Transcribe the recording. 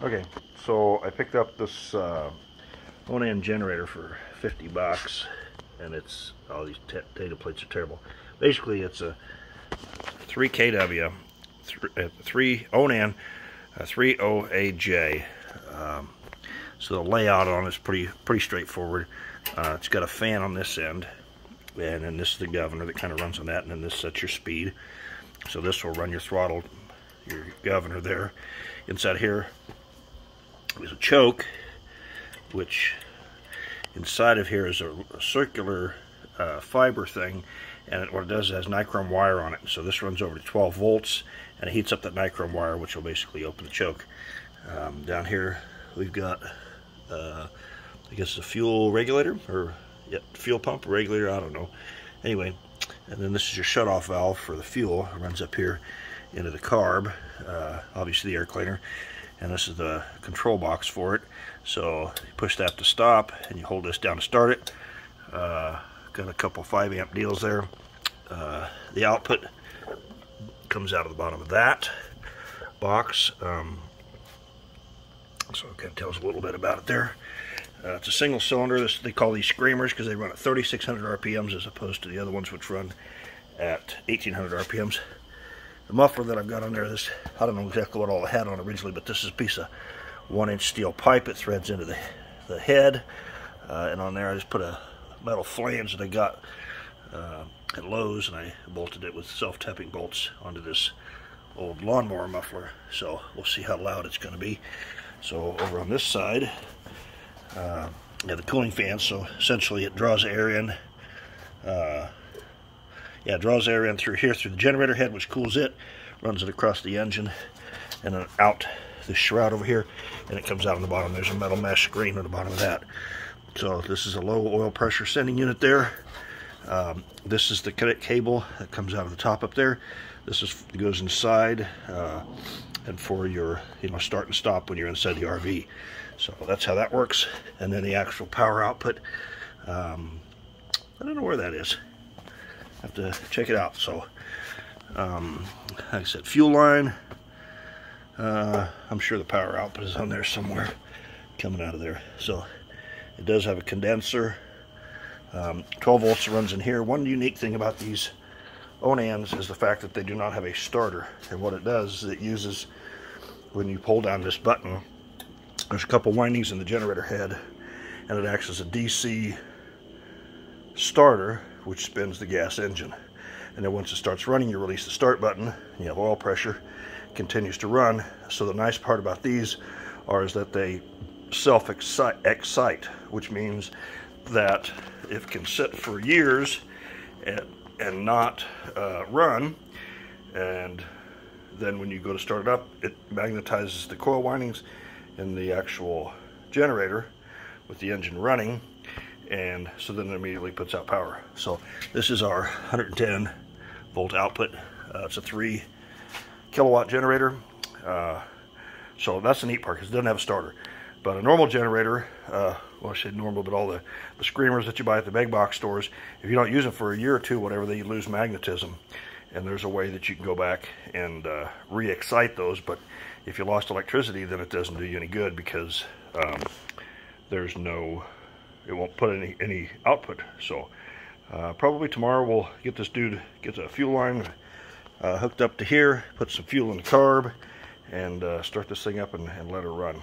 Okay, so I picked up this uh, Onan generator for 50 bucks, and it's all these data plates are terrible. Basically, it's a 3 kW, th 3 Onan, 3 OAJ. Um, so the layout on it is pretty pretty straightforward. Uh, it's got a fan on this end, and then this is the governor that kind of runs on that, and then this sets your speed. So this will run your throttle, your governor there. Inside here is a choke, which inside of here is a, a circular uh, fiber thing, and it, what it does is it has nichrome wire on it. So this runs over to 12 volts, and it heats up that nichrome wire, which will basically open the choke. Um, down here, we've got, uh, I guess, a fuel regulator, or fuel pump regulator, I don't know. Anyway, and then this is your shut-off valve for the fuel. It runs up here into the carb, uh, obviously the air cleaner and this is the control box for it. So you push that to stop and you hold this down to start it. Uh, got a couple 5 amp deals there. Uh, the output comes out of the bottom of that box. Um, so it kind of tells a little bit about it there. Uh, it's a single cylinder. This they call these screamers because they run at 3600 rpms as opposed to the other ones which run at 1800 rpms the muffler that I've got on there, this I don't know exactly what all it had on originally, but this is a piece of one inch steel pipe. It threads into the, the head. Uh, and on there I just put a metal flange that I got uh, at Lowe's and I bolted it with self-tapping bolts onto this old lawnmower muffler. So we'll see how loud it's going to be. So over on this side, uh, yeah, the cooling fan. So essentially it draws air in uh, yeah, draws air in through here through the generator head, which cools it, runs it across the engine, and then out the shroud over here, and it comes out on the bottom. There's a metal mesh screen on the bottom of that. So this is a low oil pressure sending unit there. Um, this is the cable that comes out of the top up there. This is goes inside uh, and for your you know start and stop when you're inside the RV. So that's how that works. And then the actual power output. Um, I don't know where that is have to check it out. So, um, like I said, fuel line. Uh, I'm sure the power output is on there somewhere, coming out of there. So, it does have a condenser. Um, 12 volts runs in here. One unique thing about these Onans is the fact that they do not have a starter. And what it does is it uses, when you pull down this button, there's a couple windings in the generator head, and it acts as a DC starter which spins the gas engine. And then once it starts running, you release the start button, you have oil pressure, continues to run. So the nice part about these are is that they self-excite, which means that it can sit for years and, and not uh, run. And then when you go to start it up, it magnetizes the coil windings in the actual generator with the engine running and so then it immediately puts out power. So this is our 110 volt output. Uh, it's a three kilowatt generator. Uh, so that's the neat part because it doesn't have a starter. But a normal generator, uh, well I said normal, but all the, the screamers that you buy at the big box stores, if you don't use them for a year or two, whatever, they lose magnetism. And there's a way that you can go back and uh, re-excite those. But if you lost electricity, then it doesn't do you any good because um, there's no it won't put any any output. So uh, probably tomorrow we'll get this dude get a fuel line uh, hooked up to here, put some fuel in the carb, and uh, start this thing up and, and let her run.